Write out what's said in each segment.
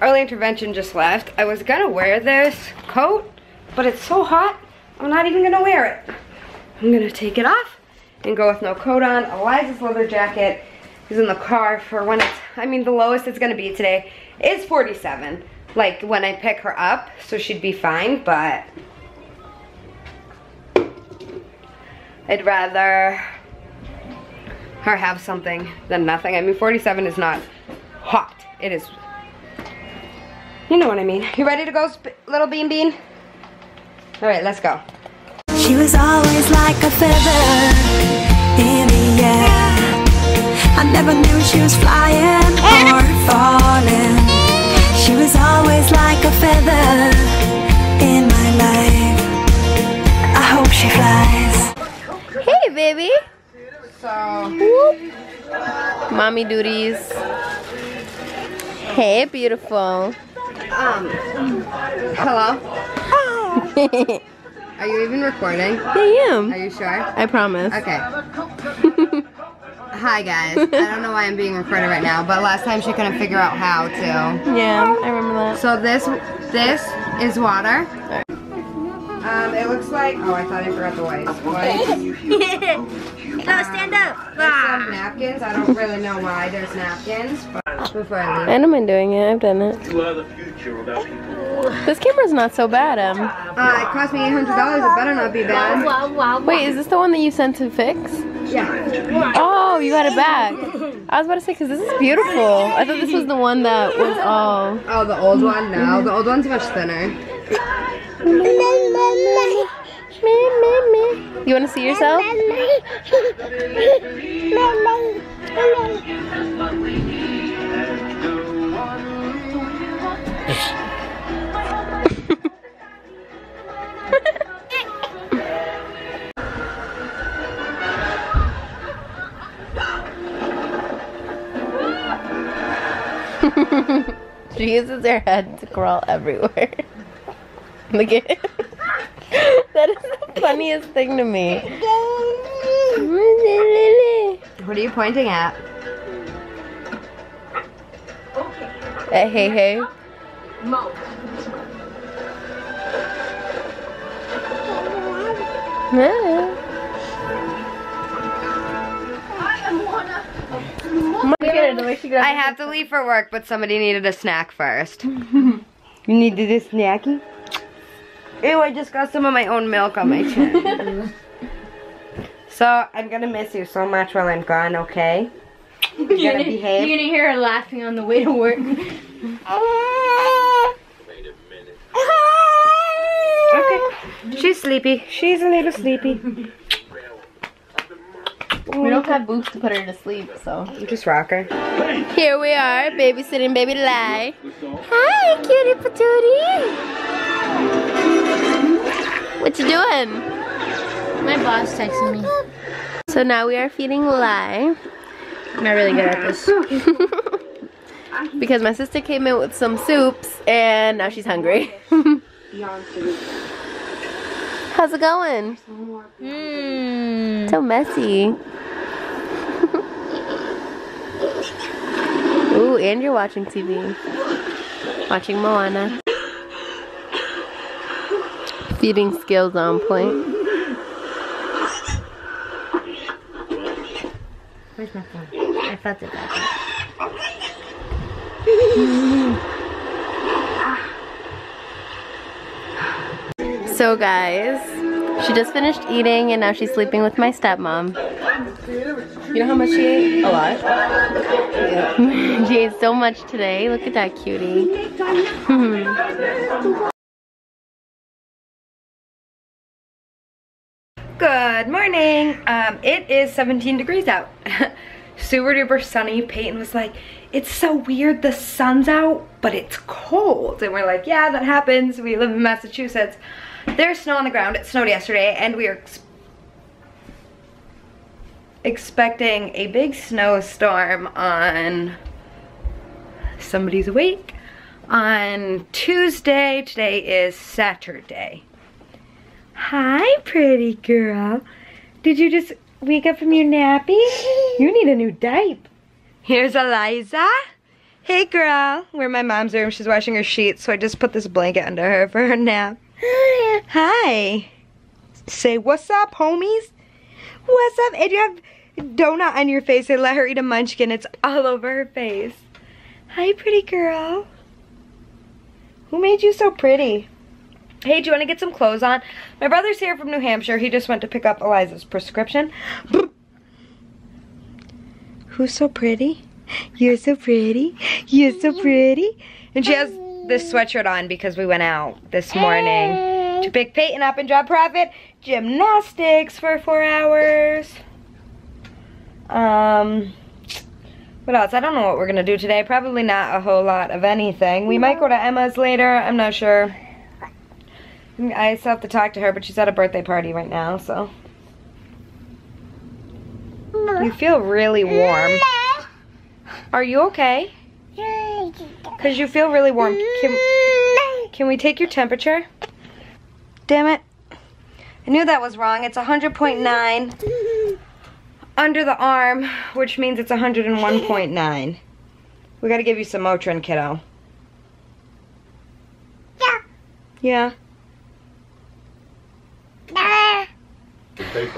early intervention just left. I was gonna wear this coat, but it's so hot, I'm not even gonna wear it. I'm gonna take it off and go with no coat on. Eliza's leather jacket is in the car for when it's, I mean the lowest it's gonna be today is 47. Like when I pick her up, so she'd be fine, but I'd rather her have something than nothing. I mean 47 is not hot. It is, you know what I mean. You ready to go, little Bean Bean? All right, let's go. She was always like a feather in the air. I never knew she was flying or falling. She was always like a feather in my life. I hope she flies. Hey, baby. So, Mommy duties. Hey, beautiful. Um, hello? Are you even recording? I am. Are you sure? I promise. Okay. Hi guys. I don't know why I'm being recorded right now, but last time she couldn't figure out how to. Yeah, I remember that. So this this is water. Um, it looks like oh I thought I forgot the white. White. No, stand up. There's some napkins. I don't really know why there's napkins, but before I leave. I don't mind doing it. I've done it. to the future about people. This camera's not so bad, Em. Uh, it cost me eight hundred dollars. It better not be bad. Wow, wow, Wait, is this the one that you sent to fix? Yeah. Oh, you got it back. I was about to say, because this is beautiful. I thought this was the one that was all... Oh, the old one? No, the old one's much thinner. You want to see yourself? She uses her head to crawl everywhere. Look at it. that is the funniest thing to me. What are you pointing at? Hey, hey. Mo. The way she grabs I have to leave for work, but somebody needed a snack first. you needed a snacky? Ew, I just got some of my own milk on my chin. so, I'm gonna miss you so much while I'm gone, okay? You gotta You're behave. gonna hear her laughing on the way to work. Wait a minute. Okay. She's sleepy. She's a little sleepy. We don't have boots to put her to sleep, so. we Just rock her. Here we are, babysitting baby Lie. Hi, cutie patootie. What you doing? My boss texted me. So now we are feeding Lie. I'm not really good at this. because my sister came in with some soups and now she's hungry. How's it going? Mmm. So messy. Ooh, and you're watching TV. Watching Moana. Feeding skills on point. Where's my phone? I felt it back So guys, she just finished eating and now she's sleeping with my stepmom. You know how much she ate? A lot. she ate so much today. Look at that cutie. Good morning. Um, it is 17 degrees out. Super duper sunny. Peyton was like, it's so weird the sun's out, but it's cold. And we're like, yeah, that happens. We live in Massachusetts. There's snow on the ground. It snowed yesterday and we are expecting a big snowstorm on somebody's awake on Tuesday. Today is Saturday. Hi, pretty girl. Did you just wake up from your nappy? You need a new diaper. Here's Eliza. Hey girl. We're in my mom's room. She's washing her sheets, so I just put this blanket under her for her nap. Hi. Say what's up, homies? What's up? And you have donut on your face. I let her eat a munchkin. It's all over her face. Hi, pretty girl. Who made you so pretty? Hey, do you want to get some clothes on? My brother's here from New Hampshire. He just went to pick up Eliza's prescription. Who's so pretty? You're so pretty. You're so pretty. And she has this sweatshirt on because we went out this morning to pick Peyton up and drop at gymnastics for four hours. Um, what else? I don't know what we're gonna do today. Probably not a whole lot of anything. We might go to Emma's later. I'm not sure. I still have to talk to her, but she's at a birthday party right now, so. You feel really warm. Are you okay? Because you feel really warm. Can, can we take your temperature? Damn it. I knew that was wrong. It's 100.9 under the arm, which means it's 101.9. We gotta give you some Motrin, kiddo. Yeah. Yeah.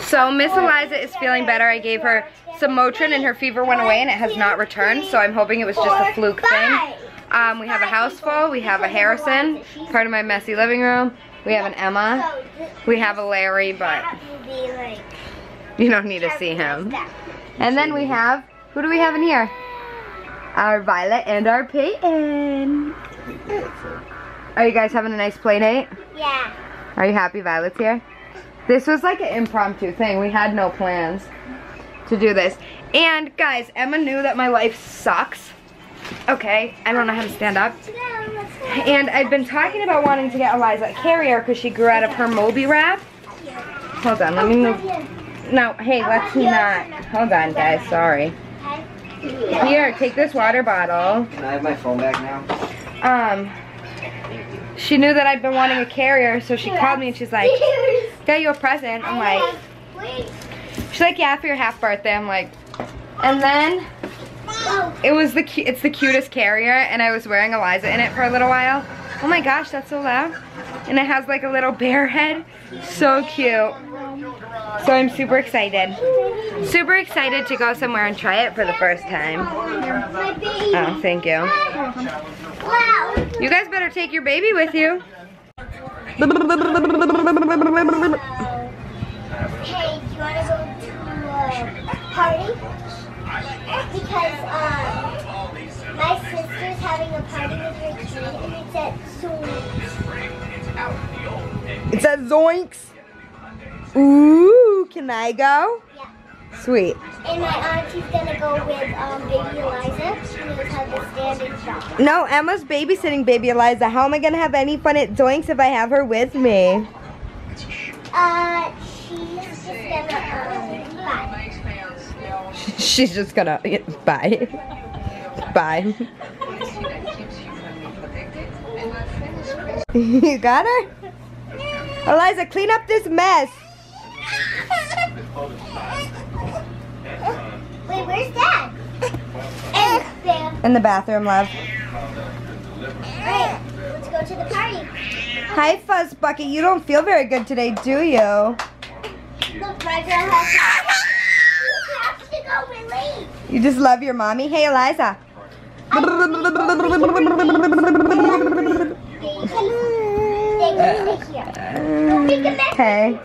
So Miss Eliza is feeling better. I gave her some Motrin and her fever went away and it has not returned. So I'm hoping it was just a fluke thing. Um, we have a house full. We have a Harrison, part of my messy living room. We have an Emma. We have a Larry, but you don't need to see him. And then we have, who do we have in here? Our Violet and our Peyton. Are you guys having a nice play date? Yeah. Are you happy Violet's here? This was like an impromptu thing. We had no plans to do this. And guys, Emma knew that my life sucks. Okay, I don't know how to stand up. And I've been talking about wanting to get Eliza a carrier because she grew out of her Moby wrap. Hold on, let me move. No, hey, let's not. Hold on, guys, sorry. Here, take this water bottle. Can I have my phone back now? Um, she knew that I'd been wanting a carrier, so she called me and she's like, got you a present. I'm like, she's like, yeah, for your half birthday. I'm like, and then it was the it's the cutest carrier, and I was wearing Eliza in it for a little while. Oh my gosh, that's so loud. And it has like a little bear head. So cute. So I'm super excited. Super excited to go somewhere and try it for the first time. Oh, thank you. You guys better take your baby with you. Hey, do you want to go to a party? Because um, my sister's having a party with her kid, and it's at Zoom. It's at Zoinks. Ooh, can I go? Yeah. Sweet. And my auntie's gonna go with um, baby Eliza. She knows how to stand and jump. No, Emma's babysitting baby Eliza. How am I gonna have any fun at Zoinks if I have her with me? Uh, she's just gonna um. She's just gonna yeah, bye. Bye. you got her? Eliza, clean up this mess. Wait, where's Dad? In the bathroom, love. Alright, let's go to the party. Hi, Fuzz Bucket. You don't feel very good today, do you? Look, has to, you have to go relief. You just love your mommy? Hey, Eliza. Hey.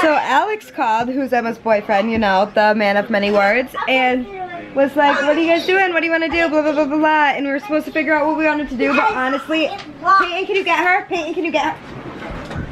So Alex called, who's Emma's boyfriend, you know, the man of many words, and was like, what are you guys doing? What do you want to do? Blah, blah, blah, blah, blah. And we were supposed to figure out what we wanted to do, but honestly, Peyton, can you get her? Peyton, can you get her?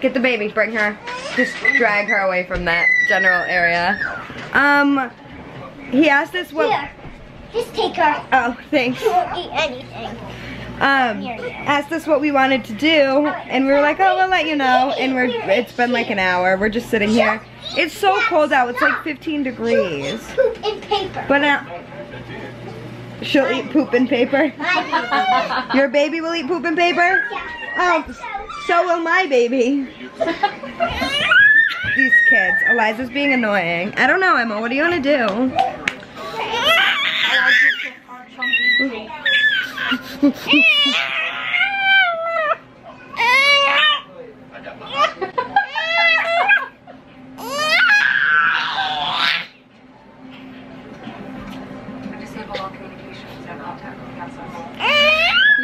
Get the baby, bring her. Just drag her away from that general area. Um, he asked us what, Here, just take her. oh, thanks. She won't eat anything. um, asked us what we wanted to do, and we were like, oh, we'll let you know. And we're, it's been like an hour. We're just sitting here. It's so cold out. It's like 15 degrees. Poop in paper. But now, she'll eat poop and paper. Your baby will eat poop and paper? Oh, so will my baby. these kids. Eliza's being annoying. I don't know, Emma. What do you want to do?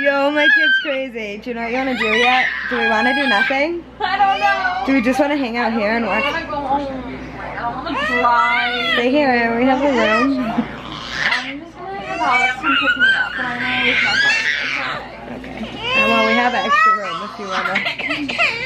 Yo, my kid's crazy. Do you know what you want to do yet? Do we want to do nothing? I don't know. Do we just want to hang out here and watch? I want to go home. I want to. Stay here. We have a room. I'm just gonna have Alex come pick me up, but I know he's not. Okay. And well, we have extra room if you want to.